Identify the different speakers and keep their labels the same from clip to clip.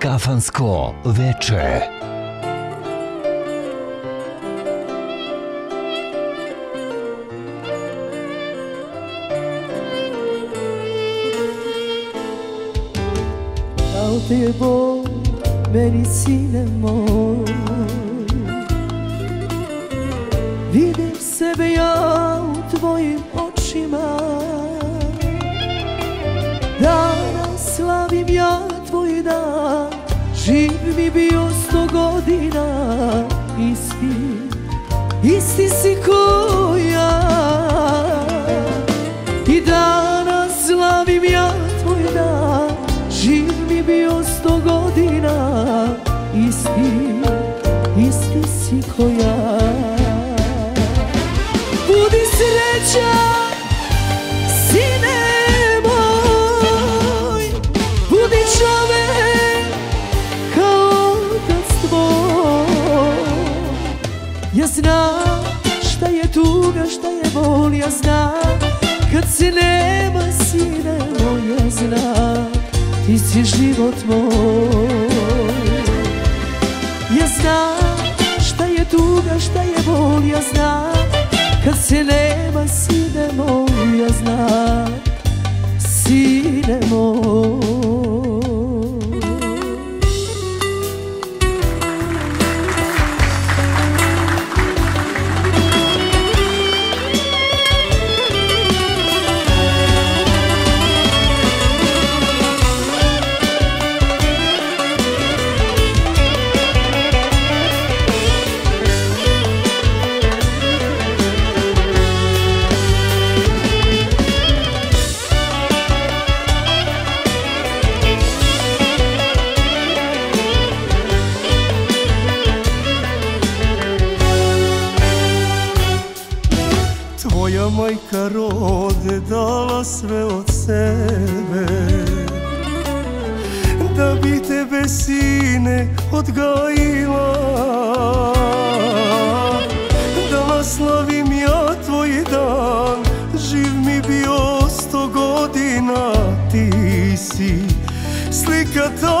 Speaker 1: Kafansko veče.
Speaker 2: Kao te je Bog meni sine moj Vidim sebe ja u tvojim očima mi bio sto godina Isti, isti si ko ja. I danas slavim ja znam šta je tuga, šta je bol Ja znam. Kad se nema sine moj Ja znam ti si život moj. Ja znam šta je tuga, šta je bol Ja znam. Kad se nema sine moj Ja znam sine moj
Speaker 3: Tvoja majka rode dala sve od sebe. Da bi tebe sine odgajila. Da naslavim ja tvoj dan Živ mi bio sto godina. Ti si slika tatina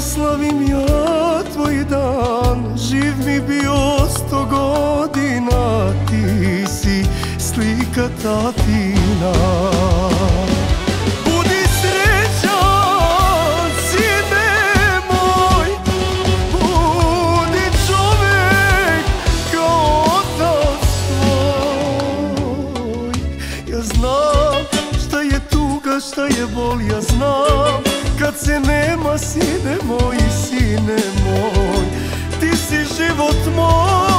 Speaker 3: Da naslavim ja tvoj dan. Živ mi bio sto godina. Ti si slika tatina. Budi moj. Budi tvoj. Ja znam šta je tuga, šta je bol Ja znam kad se nema sine moj, sine moj Ti si život moj.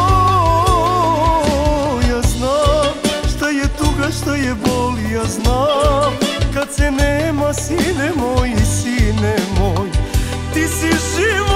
Speaker 3: Ja znam šta je tuga, šta je bol Ja znam. Kad se nema sine moj, sine moj Ti si život